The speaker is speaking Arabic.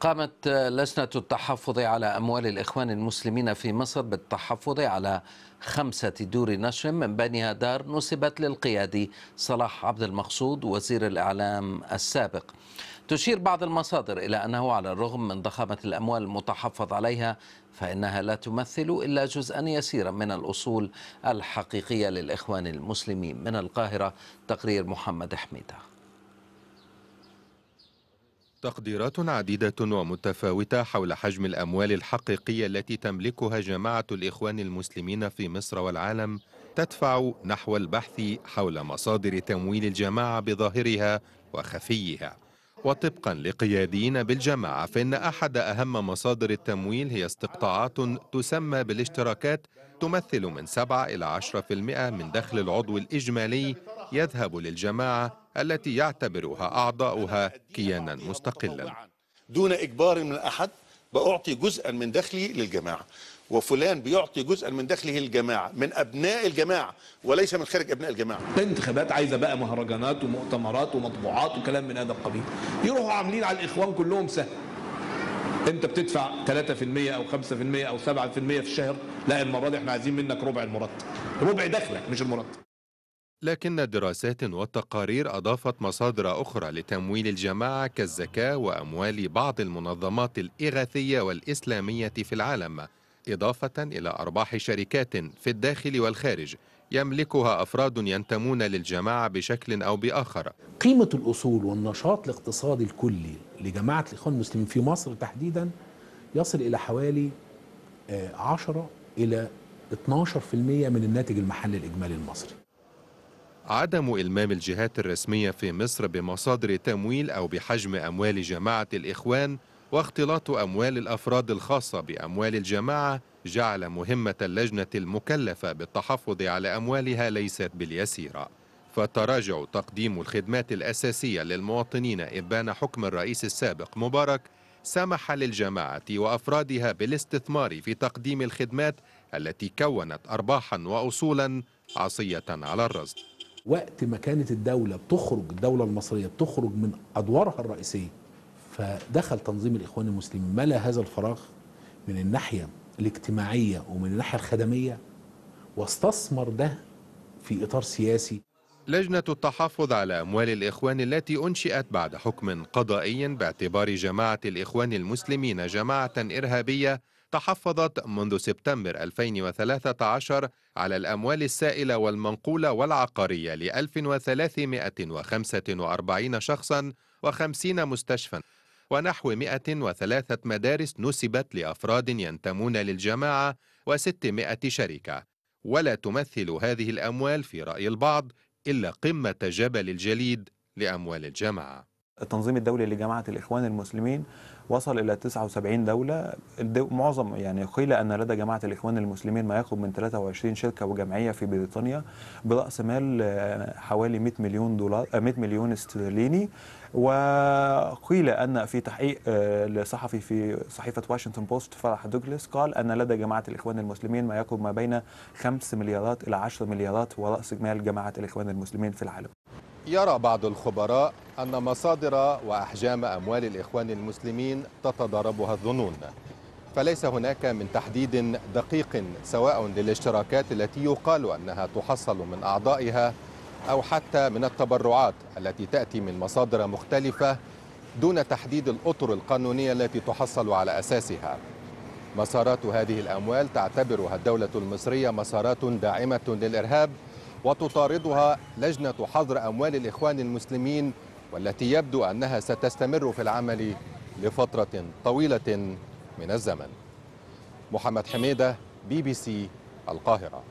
قامت لجنة التحفظ على أموال الإخوان المسلمين في مصر بالتحفظ على خمسة دور نشر من بينها دار نسبت للقيادي صلاح عبد المقصود وزير الإعلام السابق. تشير بعض المصادر إلى أنه على الرغم من ضخامة الأموال المتحفظ عليها فإنها لا تمثل إلا جزءا يسيرا من الأصول الحقيقية للإخوان المسلمين. من القاهرة تقرير محمد حميدة. تقديرات عديدة ومتفاوتة حول حجم الأموال الحقيقية التي تملكها جماعة الإخوان المسلمين في مصر والعالم تدفع نحو البحث حول مصادر تمويل الجماعة بظاهرها وخفيها. وطبقا لقياديين بالجماعة فإن أحد أهم مصادر التمويل هي استقطاعات تسمى بالاشتراكات تمثل من 7 إلى 10% من دخل العضو الإجمالي يذهب للجماعة التي يعتبرها أعضاؤها كيانا مستقلا. دون إجبار من أحد بأعطي جزءا من دخلي للجماعة وفلان بيعطي جزءا من دخله للجماعة من أبناء الجماعة وليس من خارج أبناء الجماعة. انتخابات عايزة بقى مهرجانات ومؤتمرات ومطبوعات وكلام من هذا القبيل. يروحوا عاملين على الإخوان كلهم سهم أنت بتدفع 3% أو 5% أو 7% في الشهر لا المرة دي إحنا عايزين منك ربع المرتب. ربع دخلك مش المرتب. لكن دراسات والتقارير أضافت مصادر أخرى لتمويل الجماعة كالزكاة وأموال بعض المنظمات الإغاثية والإسلامية في العالم إضافة إلى أرباح شركات في الداخل والخارج يملكها أفراد ينتمون للجماعة بشكل أو بآخر. قيمة الأصول والنشاط الاقتصادي الكلي لجماعة الإخوان المسلمين في مصر تحديدا يصل إلى حوالي 10 إلى 12% من الناتج المحلي الإجمالي المصري. عدم إلمام الجهات الرسمية في مصر بمصادر تمويل أو بحجم أموال جماعة الإخوان واختلاط أموال الأفراد الخاصة بأموال الجماعة جعل مهمة اللجنة المكلفة بالتحفظ على أموالها ليست باليسيرة. فتراجع تقديم الخدمات الأساسية للمواطنين إبان حكم الرئيس السابق مبارك سمح للجماعة وأفرادها بالاستثمار في تقديم الخدمات التي كونت أرباحا وأصولا عصية على الرصد. وقت ما كانت الدولة بتخرج الدولة المصرية بتخرج من أدوارها الرئيسية فدخل تنظيم الإخوان المسلمين ملا هذا الفراغ من الناحية الاجتماعية ومن الناحية الخدمية واستثمر ده في إطار سياسي. لجنة التحفظ على أموال الإخوان التي أنشئت بعد حكم قضائي باعتبار جماعة الإخوان المسلمين جماعة إرهابية تحفظت منذ سبتمبر 2013 على الأموال السائلة والمنقولة والعقارية ل 1345 شخصا و50 مستشفى ونحو 103 مدارس نسبت لأفراد ينتمون للجماعة و600 شركة. ولا تمثل هذه الأموال في رأي البعض إلا قمة جبل الجليد لأموال الجماعة. التنظيم الدولي لجماعة الإخوان المسلمين وصل إلى 79 دولة. معظم يعني قيل أن لدى جماعة الإخوان المسلمين ما يقرب من 23 شركة وجمعية في بريطانيا برأس مال حوالي 100 مليون دولار 100 مليون استرليني. وقيل أن في تحقيق لصحفي في صحيفة واشنطن بوست فرح دوغلاس قال أن لدى جماعة الإخوان المسلمين ما يقرب ما بين 5 مليارات إلى 10 مليارات ورأس مال جماعة الإخوان المسلمين في العالم. يرى بعض الخبراء أن مصادر وأحجام أموال الإخوان المسلمين تتضاربها الظنون. فليس هناك من تحديد دقيق سواء للاشتراكات التي يقال أنها تحصل من أعضائها أو حتى من التبرعات التي تأتي من مصادر مختلفة دون تحديد الأطر القانونية التي تحصل على أساسها. مسارات هذه الأموال تعتبرها الدولة المصرية مسارات داعمة للإرهاب وتطاردها لجنة حظر أموال الإخوان المسلمين والتي يبدو أنها ستستمر في العمل لفترة طويلة من الزمن. محمد حميدة بي بي سي القاهرة.